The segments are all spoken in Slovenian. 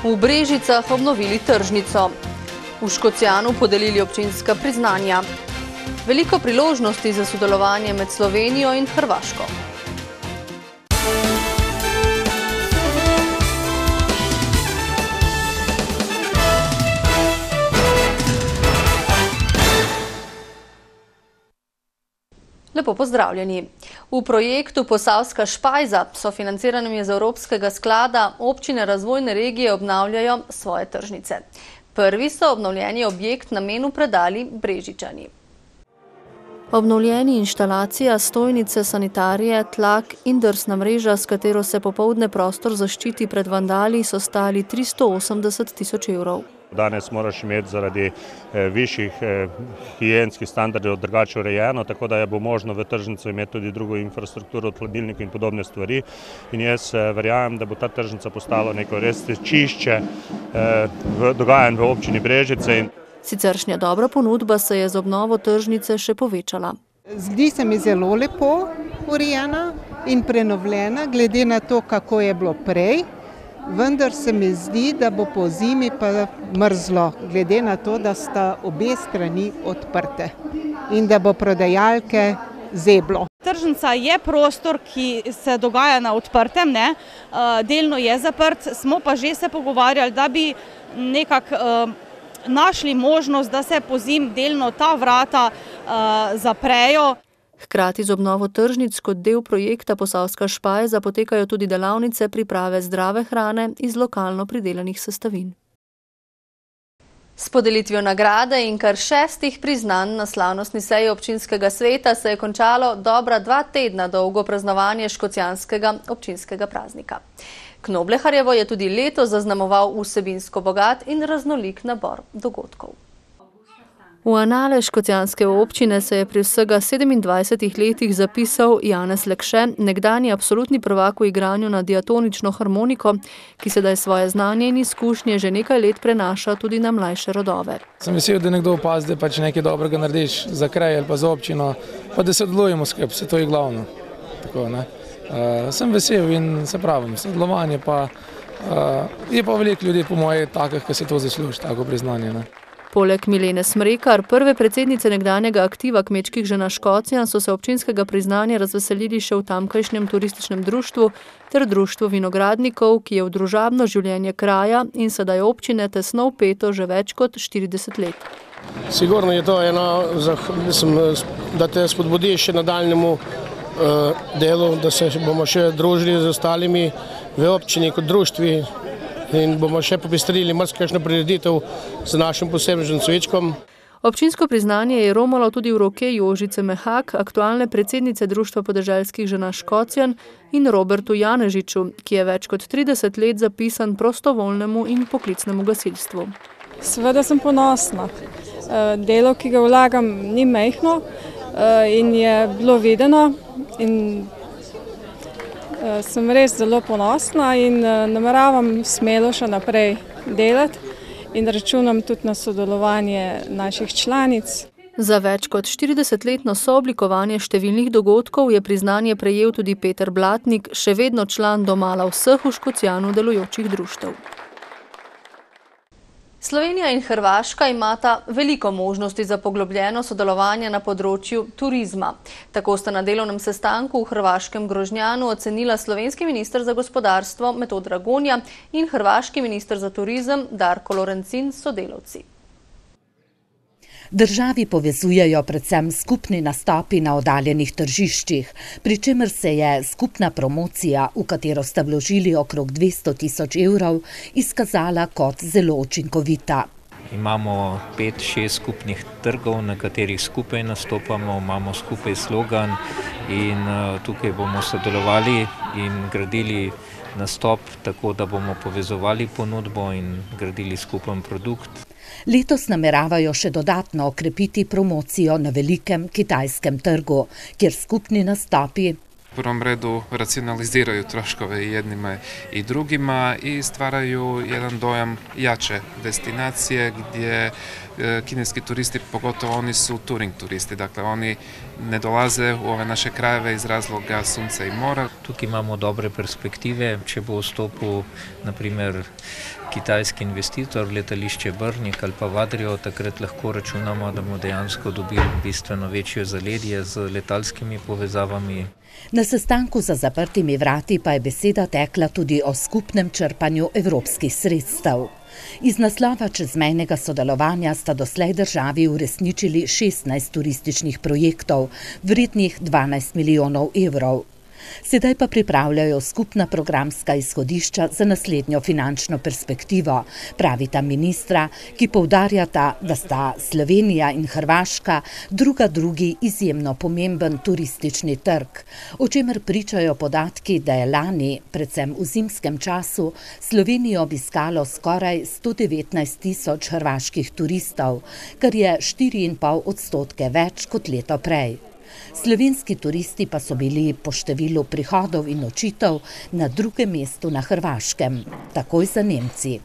V Brežicah obnovili tržnico. V Škocijanu podelili občinska priznanja. Veliko priložnosti za sodelovanje med Slovenijo in Hrvaško. Lepo pozdravljeni. V projektu Posavska špajza, sofinanciranem iz Evropskega sklada, občine razvojne regije obnavljajo svoje tržnice. Prvi so obnovljeni objekt namenu predali Brežičani. Obnovljeni inštalacija, stojnice, sanitarije, tlak in drsna mreža, s katero se popovdne prostor zaščiti pred vandali, so stali 380 tisoč evrov. Danes moraš imeti zaradi višjih higijenskih standardov drugače urejeno, tako da bo možno v tržnico imeti tudi drugo infrastrukturo, hladilnik in podobne stvari. In jaz verjamem, da bo ta tržnica postala neko res čišče dogajanj v občini Brežice. Siceršnja dobra ponudba se je z obnovo tržnice še povečala. Zdi se mi zelo lepo urejena in prenovljena glede na to, kako je bilo prej. Vendar se mi zdi, da bo pozimi pa mrzlo, glede na to, da sta obe strani odprte in da bo prodajalke zeblo. Tržnica je prostor, ki se dogaja na odprtem, ne, delno je zaprt, smo pa že se pogovarjali, da bi nekako našli možnost, da se pozimi delno ta vrata zaprejo. Hkrati z obnovo tržnic kot del projekta Posavska špajza potekajo tudi delavnice priprave zdrave hrane iz lokalno pridelanih sestavin. S podelitvijo nagrade in kar šestih priznanj na slavnostni seji občinskega sveta se je končalo dobra dva tedna dolgo praznovanje škocjanskega občinskega praznika. Knobleharjevo je tudi letos zaznamoval vsebinsko bogat in raznolik nabor dogodkov. V anale škocjanske občine se je pri vsega sedemindvajsetih letih zapisal Janez Lekše, nekdanji absolutni prvak v igranju na diatonično harmoniko, ki sedaj svoje znanje in izkušnje že nekaj let prenaša tudi na mlajše rodove. Sem vesel, da nekdo opazi, da pač nekaj dobrega narediš za kraj ali pa za občino, pa da sodelujemo skupaj, saj to je glavno. Tako, ne. Sem vesel in saj pravim, sodelovanje pa je pa veliko ljudi po moje takih, ki si to zasluži, tako priznanje, ne. Poleg Milene Smrekar, prve predsednice nekdanjega aktiva Kmečkih žena Škocjan, so se občinskega priznanja razveselili še v tamkajšnjem turističnem društvu ter društvu vinogradnikov, ki je v družabno življenje kraja in sedaj občine tesno vpeto že več kot štirideset let. Sigurno je to eno, mislim, da te spodbudi še nadaljnjemu delu, da se bomo še družili z ostalimi v občini kot društvi in bomo še popestrili marsikakšno prireditev z našim posebnežnim cvičkom. Občinsko priznanje je romalo tudi v roke Jožice Mehak, aktualne predsednice Društva podeželskih žena Škocjan, in Robertu Janežiču, ki je več kot trideset let zapisan prostovoljnemu in poklicnemu gasilstvu. Seveda sem ponosna. Delo, ki ga vlagam, ni majhno in je bilo videno in sem res zelo ponosna in nameravam smelo še naprej delati in računam tudi na sodelovanje naših članic. Za več kot štiridesetletno sooblikovanje številnih dogodkov je priznanje prejel tudi Peter Blatnik, še vedno član domala vseh v Škocjanu delujočih društev. Slovenija in Hrvaška imata veliko možnosti za poglobljeno sodelovanje na področju turizma. Tako sta na delovnem sestanku v hrvaškem Grožnjanu ocenila slovenski minister za gospodarstvo Metod Dragonja in hrvaški minister za turizem Darko Lorencin s sodelavci. Državi povezujejo predvsem skupni nastopi na oddaljenih tržiščih, pri čemer se je skupna promocija, v katero sta vložili okrog dvesto tisoč evrov, izkazala kot zelo učinkovita. Imamo pet, šest skupnih trgov, na katerih skupaj nastopamo, imamo skupaj slogan in tukaj bomo sodelovali in gradili nastop, tako da bomo povezovali ponudbo in gradili skupen produkt. Letos nameravajo še dodatno okrepiti promocijo na velikem kitajskem trgu, kjer skupni nastopi u prvom redu racionaliziraju troškove i jednima i drugima i stvaraju jedan dojam jače destinacije gdje kineski turisti, pogotovo oni su turing turisti, dakle oni ne dolaze u ove naše krajeve iz razloga sunca i mora. Tukaj imamo dobre perspektive, če bo vstopil na primer kitajski investitor, letališče Brnik ali pa Vadrijo, takrat lahko računamo, da bomo dejansko dobili bistveno večjo zaledje z letalskimi povezavami. Na sestanku za zaprtimi vrati pa je beseda tekla tudi o skupnem črpanju evropskih sredstev. Iz naslova čezmejnega sodelovanja sta doslej državi uresničili 16 turističnih projektov, vrednih 12 milijonov evrov. Sedaj pa pripravljajo skupna programska izhodišča za naslednjo finančno perspektivo, pravita ministra, ki poudarjata, da sta Slovenija in Hrvaška druga drugi izjemno pomemben turistični trg, o čemer pričajo podatki, da je lani, predvsem v zimskem času, Slovenijo obiskalo skoraj 119 tisoč hrvaških turistov, kar je 4,5 odstotke več kot leto prej. Slovenski turisti pa so bili po številu prihodov in nočitev na drugem mestu na Hrvaškem, takoj za Nemci.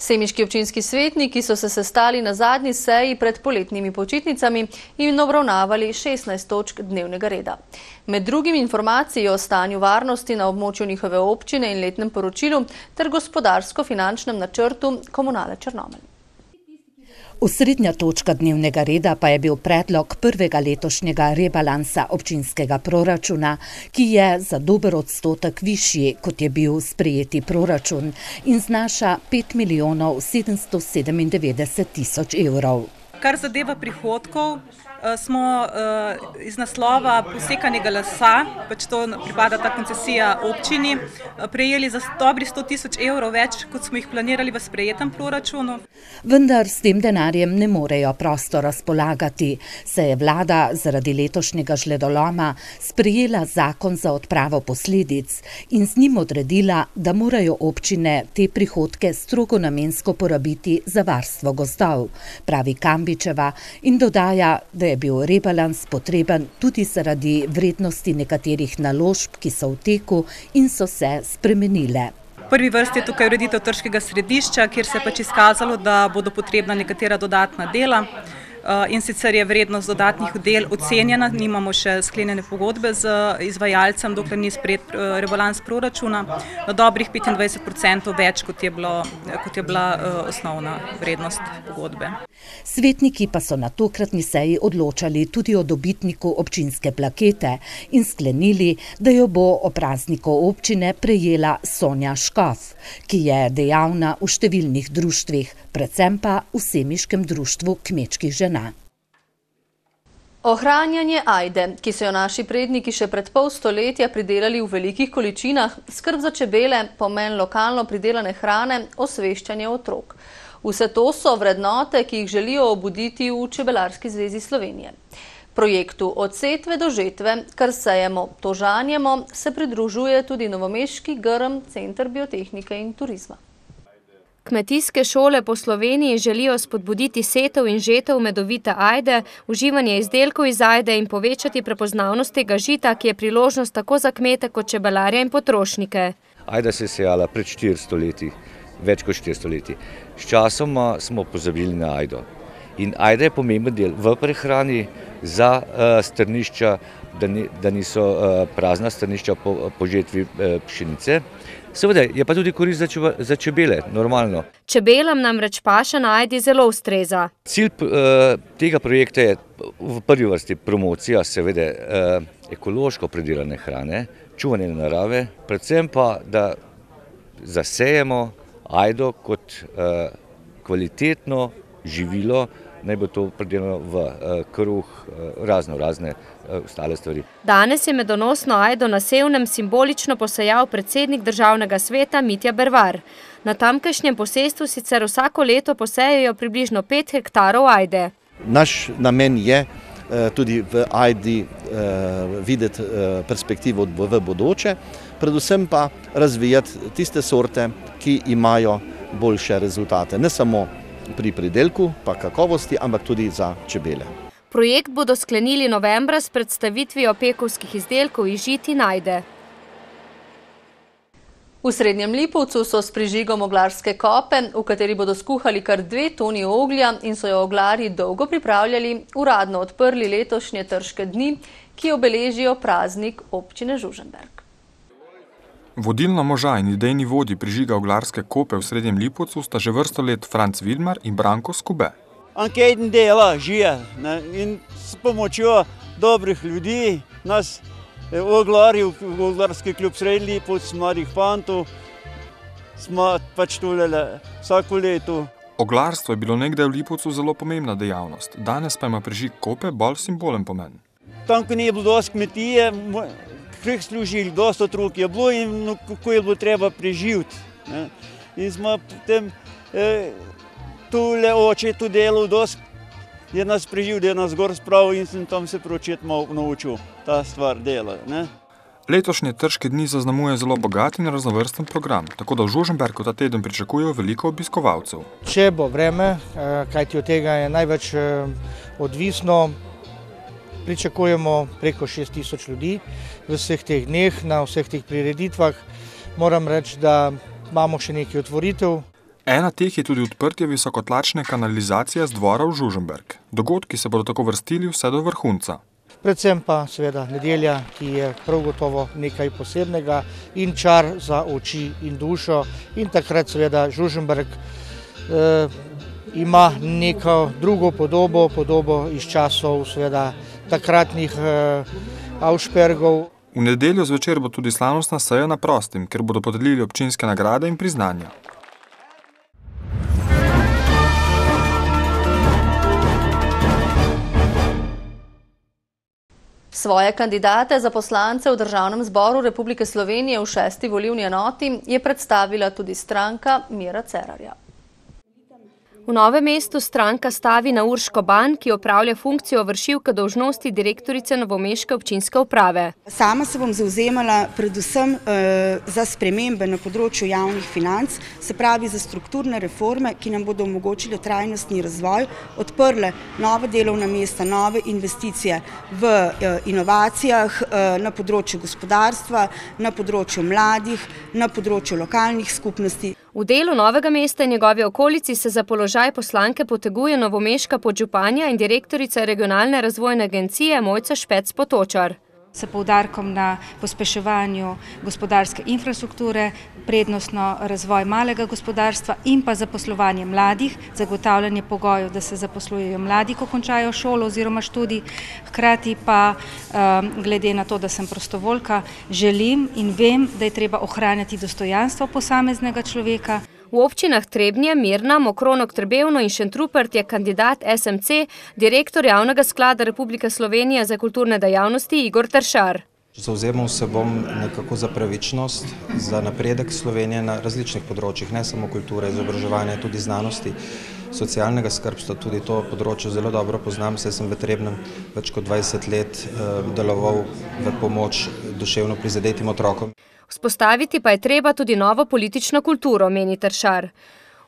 Semiški občinski svetniki so se sestali na zadnji seji pred poletnimi počitnicami in obravnavali 16 točk dnevnega reda. Med drugim informacije o stanju varnosti na območju njihove občine in letnem poročilu ter gospodarsko-finančnem načrtu komunale Črnomelj. Osrednja točka dnevnega reda pa je bil predlog prvega letošnjega rebalansa občinskega proračuna, ki je za dober odstotek višji, kot je bil sprejeti proračun in znaša 5 milijonov 797 tisoč evrov. Kar zadeva prihodkov, smo eh, iz naslova posekanega lesa, pač to pripada ta koncesija občini, eh, prejeli za dobri 100 tisoč evrov več, kot smo jih planirali v sprejetem proračunu. Vendar s tem denarjem ne morejo prosto razpolagati, se je vlada zaradi letošnjega žledoloma sprejela zakon za odpravo posledic in z njim odredila, da morajo občine te prihodke strogo namensko porabiti za varstvo gozdov, pravi Kambičeva in dodaja, da je bil rebalans potreben tudi zaradi vrednosti nekaterih naložb, ki so v teku in so se spremenile. Prvi vrsti je tukaj ureditev trškega središča, kjer se je pač izkazalo, da bodo potrebna nekatera dodatna dela. Eh, in sicer je vrednost dodatnih del ocenjena, nimamo še sklenjene pogodbe z izvajalcem, dokler ni sprejet eh, rebalans proračuna, na dobrih 25% več, kot je, bilo, kot je bila eh, osnovna vrednost pogodbe. Svetniki pa so na tokratni seji odločali tudi o dobitniku občinske plakete in sklenili, da jo bo o prazniku občine prejela Sonja Škof, ki je dejavna v številnih društvih, predvsem pa v Semiškem društvu kmečkih žena. Ohranjanje ajde, ki so jo naši predniki še pred pol stoletja pridelali v velikih količinah, skrb za čebele, pomen lokalno pridelane hrane, osveščanje otrok. Vse to so vrednote, ki jih želijo obuditi v Čebelarski zvezi Slovenije. Projektu od setve do žetve, kar sejemo, to žanjemo, se pridružuje tudi Novomeški grm Centr biotehnike in turizma. Kmetijske šole po Sloveniji želijo spodbuditi setov in žetov medovite ajde, uživanje izdelkov iz ajde in povečati prepoznavnost tega žita, ki je priložnost tako za kmete kot čebelarje in potrošnike. Ajda se je sejala pred 400 leti, več kot 400 leti. S časoma smo pozabili na ajdo. In ajda je pomemben del v prehrani za uh, strnišča, da, ni, da niso uh, prazna strnišča po, po žetvi uh, pšenice. Seveda je pa tudi korist za, čeba, za čebele, normalno. Čebelam namreč paša najdi zelo ustreza. Cilj uh, tega projekta je v prvi vrsti promocija seveda uh, ekološko predelane hrane, čuvanje narave, predvsem pa, da zasejemo ajdo kot uh, kvalitetno živilo, naj bo to predelano v uh, kruh, uh, razno razne uh, ostale stvari. Danes je medonosno ajdo na sevnem simbolično posejal predsednik državnega sveta Mitja Bervar. Na tamkajšnjem posestvu sicer vsako leto posejajo približno 5 hektarov ajde. Naš namen je tudi v ajdi videti perspektivo v bodoče, predvsem pa razvijati tiste sorte, ki imajo boljše rezultate. Ne samo pri pridelku, pa kakovosti, ampak tudi za čebele. Projekt bodo sklenili novembra s predstavitvijo pekovskih izdelkov iz žiti najde. V srednjem Lipovcu so s prižigom oglarske kope, v kateri bodo skuhali kar dve toni oglja in so jo oglari dolgo pripravljali, uradno odprli letošnje trške dni, ki obeležijo praznik občine Žuženberg. Vodilna moža in idejni vodji prižiga oglarske kope v srednjem Lipovcu sta že vrsto let Franc Vilmar in Branko Skube. Anketen dela žije ne, in s pomočjo dobrih ljudi, nas oglarji, oglarski kljub srednji Lipovc, mladih fantov, smo pač tulele vsako leto. Oglarstvo je bilo nekdaj v Lipovcu zelo pomembna dejavnost, danes pa ima prižig kope bolj simbolen pomen. Tam, ko ni bilo dosti kmetije, služili, dosta otrok je bilo in no, kako je bilo treba preživeti. Ne. In smo potem eh, tule oče tu delal, dosti je nas preživel, da je nas gor spravil in sem tam se pročet malo naučil ta stvar dela. Ne. Letošnje trške dni zaznamuje zelo bogat in raznovrsten program, tako da v Žuženberku ta teden pričakujejo veliko obiskovalcev. Če bo vreme, kajti od tega je največ odvisno, pričakujemo preko 6000 ljudi v vseh teh dneh, na vseh teh prireditvah. Moram reči, da imamo še nekaj otvoritev. Ena teh je tudi odprtje visokotlačne kanalizacije z dvora v Žuženberg. Dogodki se bodo tako vrstili vse do vrhunca. Predvsem pa seveda nedelja, ki je prav gotovo nekaj posebnega in čar za oči in dušo. In takrat seveda Žuženberg eh, ima neko drugo podobo, podobo iz časov seveda takratnih eh, Aušpergov. V nedeljo zvečer bo tudi slavnostna seja na prostem, ker bodo podelili občinske nagrade in priznanja. Svoje kandidate za poslance v Državnem zboru Republike Slovenije v šesti volivni enoti je predstavila tudi stranka Mira Cerarja. V Novem mestu stranka stavi na Urško Ban, ki opravlja funkcijo vršilke dolžnosti direktorice Novomeške občinske uprave. Sama se bom zauzemala predvsem uh, za spremembe na področju javnih financ, se pravi za strukturne reforme, ki nam bodo omogočile trajnostni razvoj, odprle nove delovna mesta, nove investicije v uh, inovacijah uh, na področju gospodarstva, na področju mladih, na področju lokalnih skupnosti. V delu Novega mesta in njegovi okolici se za položaj poslanke poteguje novomeška podžupanja in direktorica regionalne razvojne agencije Mojca Špec Potočar. S poudarkom na pospeševanju gospodarske infrastrukture, prednostno razvoj malega gospodarstva in pa zaposlovanje mladih, zagotavljanje pogojev, da se zaposlujejo mladi, ko končajo šolo oziroma študij. Hkrati pa, glede na to, da sem prostovoljka, želim in vem, da je treba ohranjati dostojanstvo posameznega človeka. V občinah Trebnje, Mirna, Mokronok, Trbevno in Šentrupert je kandidat SMC, direktor Javnega sklada Republike Slovenije za kulturne dejavnosti Igor Tršar. Zauzemal se bom nekako za pravičnost, za napredek Slovenije na različnih področjih, ne samo kulture, izobraževanja, tudi znanosti, socialnega skrbstva, tudi to področje zelo dobro poznam, saj sem v Trebnem več kot 20 let deloval v pomoč duševno prizadetim otrokom. Vzpostaviti pa je treba tudi novo politično kulturo, meni Tršar.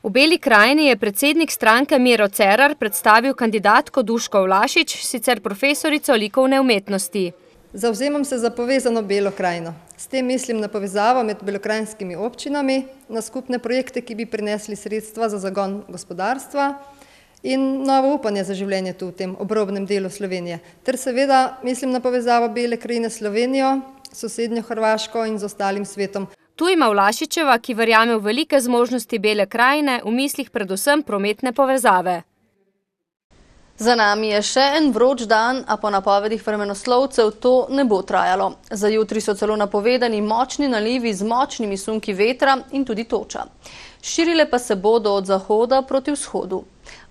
V Beli krajini je predsednik stranke Miro Cerar predstavil kandidatko Duško Vlašič, sicer profesorico likovne umetnosti. Zauzemam se za povezano Belo krajino. S tem mislim na povezavo med belokrajinskimi občinami, na skupne projekte, ki bi prinesli sredstva za zagon gospodarstva in novo upanje za življenje tu v tem obrobnem delu Slovenije. Ter seveda mislim na povezavo Bele krajine s Slovenijo, sosednjo Hrvaško in z ostalim svetom. Tu ima Vlašičeva, ki verjame v velike zmožnosti Bele krajine, v mislih predvsem prometne povezave. Za nami je še en vroč dan, a po napovedih vremenoslovcev to ne bo trajalo. Za jutri so celo napovedani močni nalivi z močnimi sunki vetra in tudi toča. Širile pa se bodo od zahoda proti vzhodu.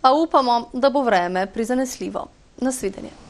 A upamo, da bo vreme prizanesljivo. Nasvidenje.